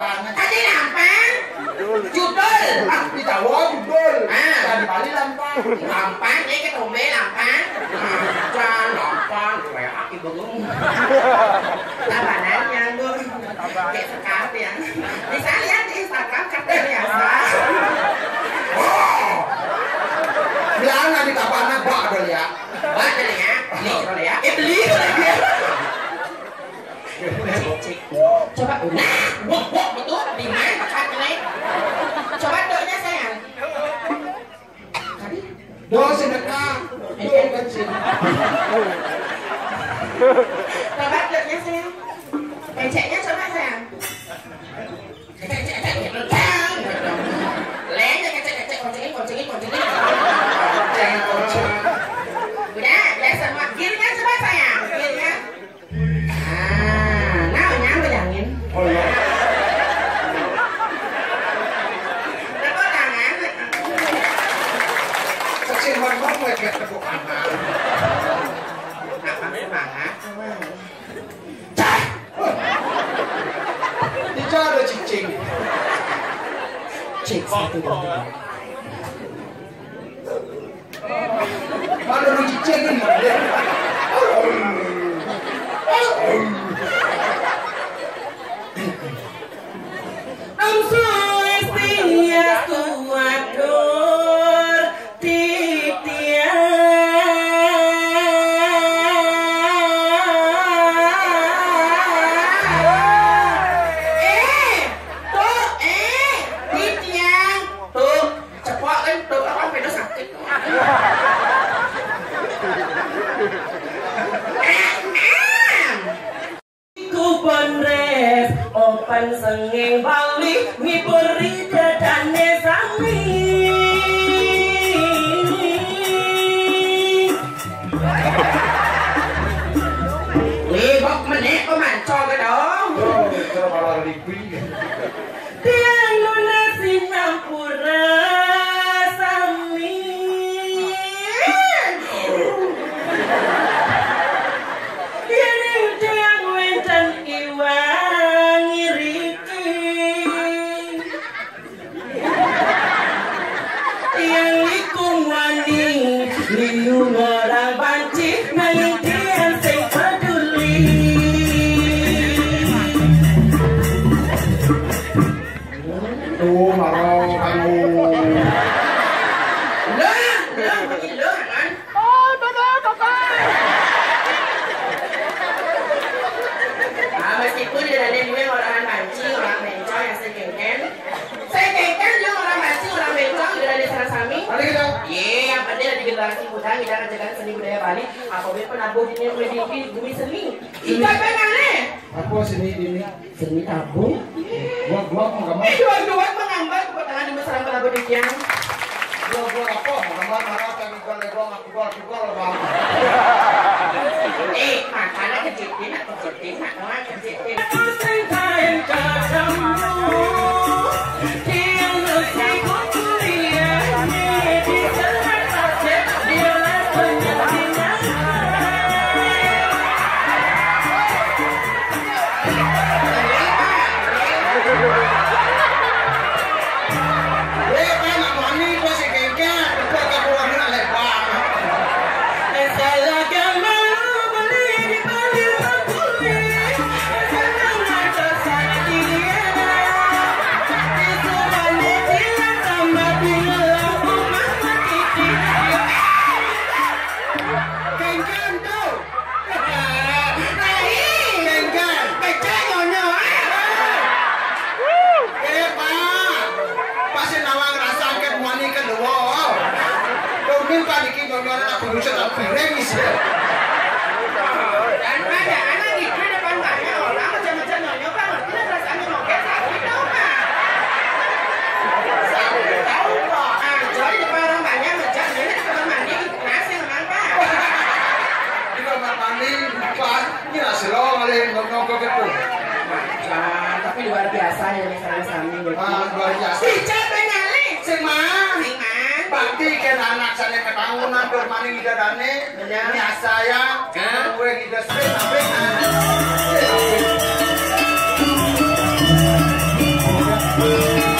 Tadi lampang. Judul. Ah, di Jawa judul. Ah. Nah, di Bali lampang. Lampang, ini ke tombe lampang. Jangan lampang, kayak aki bengong. Labanannya gue. Kayak sekali ya. Bisa lihat di Instagram katanya biasa. Bilang di kapana bak cho bác ủi một một một tốt là mình mà và khăn đấy. Cho bác đỡ nhá xe à đó sẽ được ca. Em cần chị cho bác đỡ nhá xe em chạy nhá Mana lu sengeng bali ngipuri dadane sami lebok meneh pemanco kedong tiang lunas sing nyampur seni budaya Bali. Apabila penabuh di oleh di bumi seni. Kita pengen nih. Aku sini ini. Seni tabung. Gua gua mau gambar. Eh, dua-dua mengambil ke tangan di masalah penabuh di tiang. Gua gua apa? Mau gambar marah tapi gua lebong aku gua aku gua lebong. Eh, makanya kecitin, kecitin, makanya kain deket. Nah, tapi luar biasa ya misalnya sami. Ah, luar biasa. Sicat penale. Sing si Sing mah. Bakti kan anak saya kebangunan bermani lidah dane. biasa ya. Gue lidah sepeda sepeda. Thank you.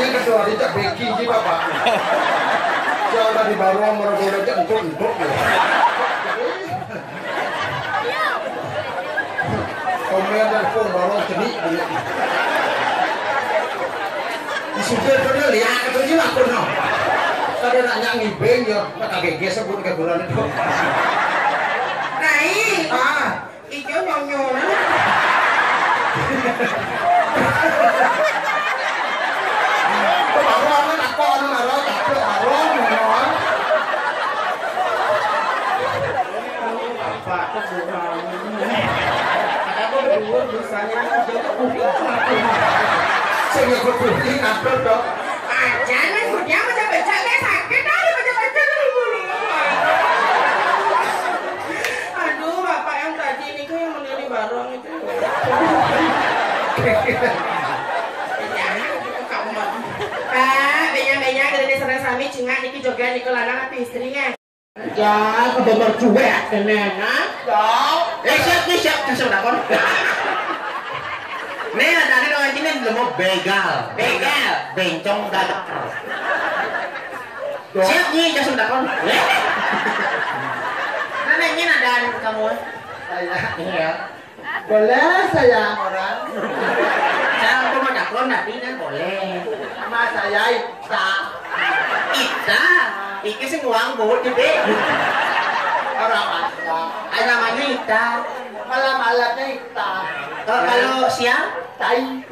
Ini kan kecuali cak beki sih bapak. Jangan tadi baru mau boleh cak empuk ya. Komen dan pun baru jadi. Disupir tuh dia lihat itu juga aku no. Tadi nak nyanyi beng ya, ya, ya. tak gege sebut ke bulan itu. Naik. Ah, itu nyonyolan. berdua dosanya jadi kuping Sing aku putih apa dok? Aja nih, dia macam becak kayak sakit dah, macam becak dulu. Aduh, bapak yang tadi ini kan yang meneliti barong itu. Pak, benya-benya dari sarang sami cingak niki joget niki lanang apa istrinya? Ya, kebenar cuek ha? Eh, siap nih, siap. Kasih udah kon. Nih ada lemo begal. Begal. Bencong dadak. Siap nih kasih udah kon. Nah ini ada kamu. Saya Iya. boleh saya orang Saya aku mau daklon tapi kan boleh. sama saya Ita. Ita, iki sing uang buat gede. Orang Ita. Ada namanya Ita. Malam-malamnya Ita. Kalau kalau siang, Tai.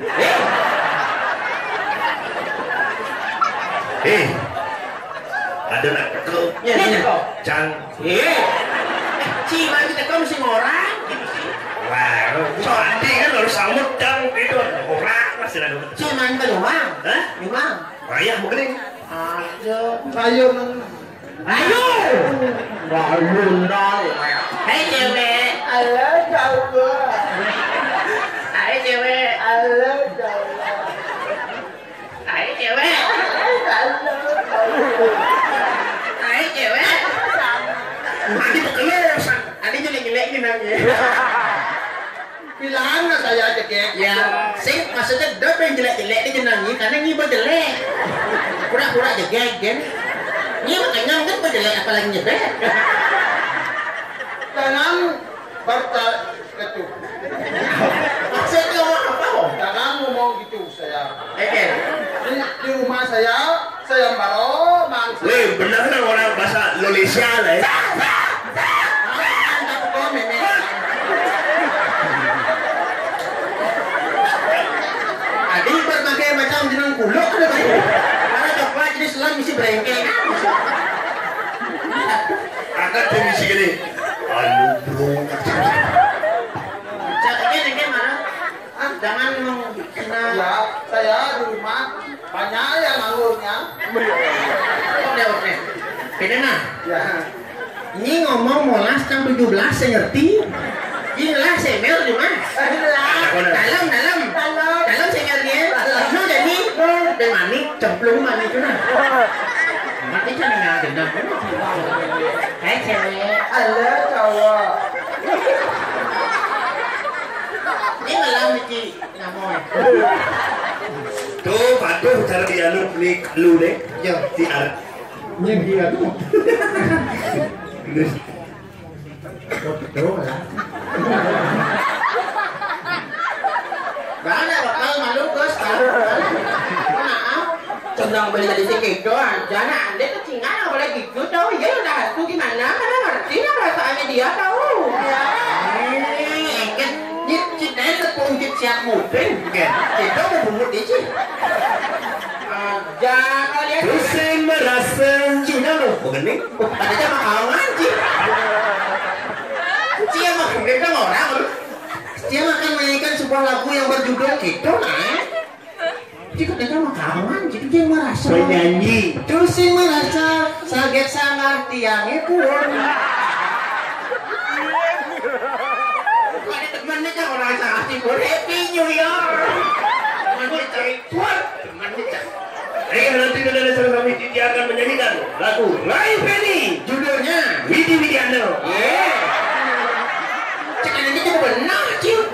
Eh, ada nak kau ya. Cang Eh, si maju tekon sing orang. Wah, soalnya kan harus sambut dan itu orang masih ada Si main rumah. Hah? Ayah mungkin Ayo. Ayo nang Ayo. Hai cewek. Halo Jawa. Hai cewek. Halo Jawa. Hai cewek. Jawa. Hai cewek. Adi bekelus. Adi jelek-jelek nih nangnya. Bilang na saya cekek. Ya, sing maksudnya dot yang jelek-jelek dia jenangi karena ngiba jelek. Pura-pura jelek kan. Ini makanya kan apalagi nyebek. Jangan berta itu. Maksudnya ngomong apa kok? Jangan ngomong gitu saya. Eh, eh. Di, rumah saya, saya baru mangsa. Weh, benar kan orang bahasa Indonesia lah ya. Adi berbagai macam jenang kuluk ada baik. Karena coklat jenis selang mesti berengkeng. Angkat tuh misi gini. Alu Cakapnya dengan mana? Ah, jangan. Ya, saya di. Beda nah. Ya, Ini ngomong molas jam 17 saya ngerti. Ini lah semel di mana? Dalam dalam. Dalam. Dalam semelnya. No jadi. Dan manik cemplung manik itu nah. Mati kan nggak gendam. Hai cewek. halo Jawa. Ini iki ngamoy. Tuh, patuh cara di anu ni kalu deh. Yo. Di ar. Ini dia tuh. Betul lah. Bana bakal malu bos Maaf. Condong beli dari. Nah, anda tuh tinggal boleh gitu tau. Ya udah, tuh gimana? Mana ngerti lah perasaannya dia. Siap mudeng kan. Itu mau bumut. Aja kalau dia Pusing merasa. Cina lu. Bukan nih. Ada mah kawan cit. Cia mah kemudian orang lu. Dia akan menyanyikan sebuah lagu yang berjudul gitu nah. Jika dia mah kawan, jadi dia merasa. Penyanyi. Terus sih merasa sangat sangat tiang itu. Happy New Year! kuat, nanti kami akan menyanyikan lagu Rai Penny. Judulnya Widi Widiano. Yeah. ini itu benar, Cium.